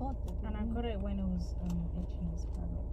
And I got it when it was um, itching his paddle.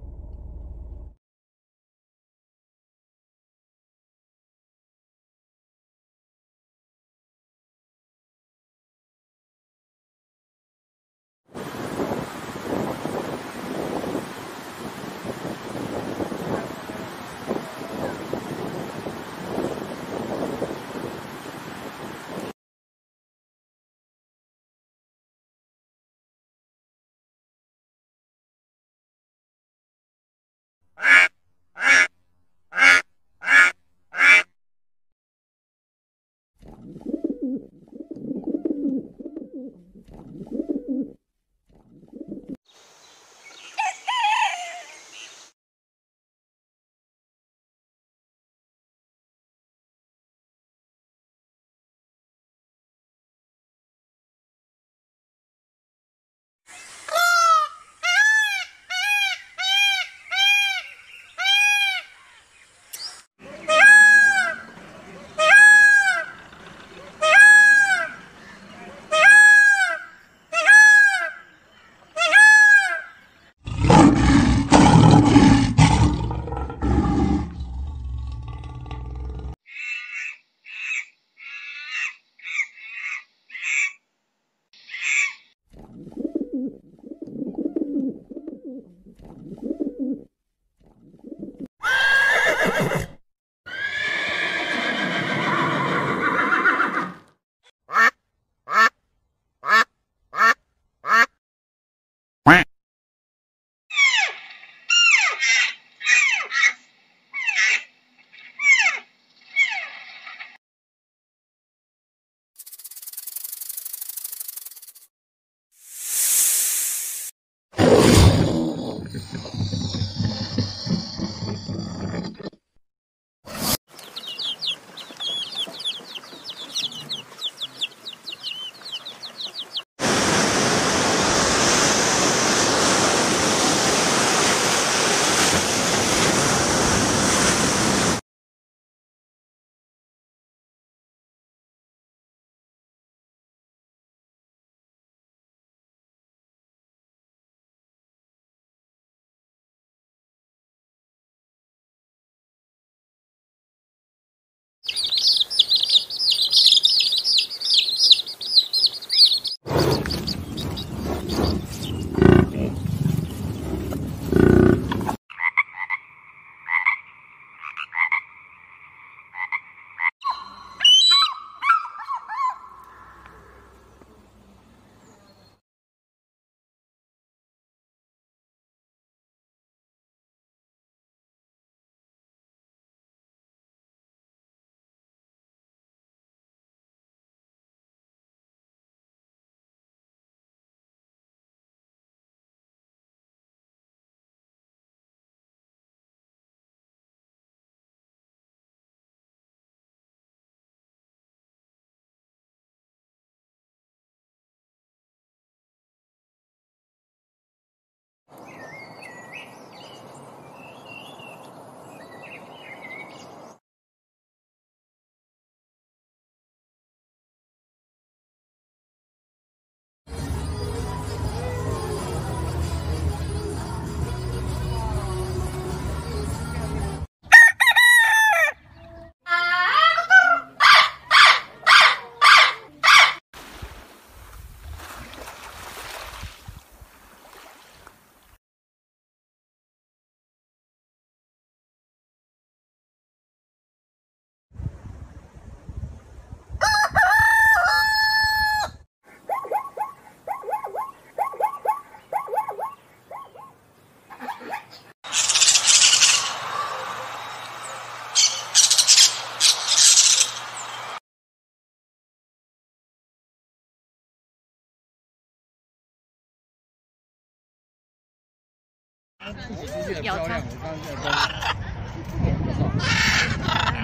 咬它。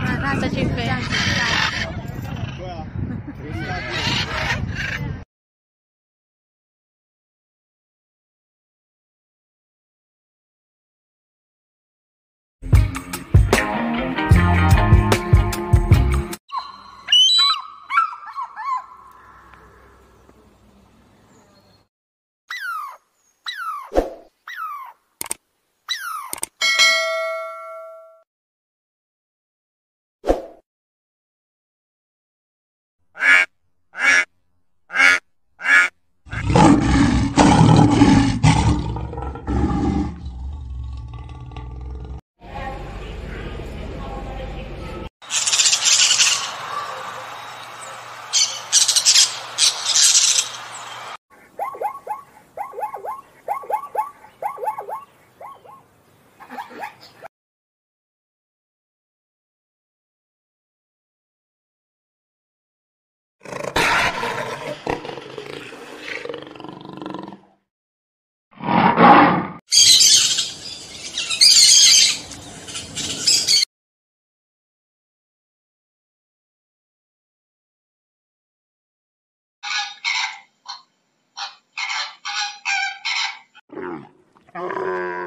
那那再去飞 Brrr.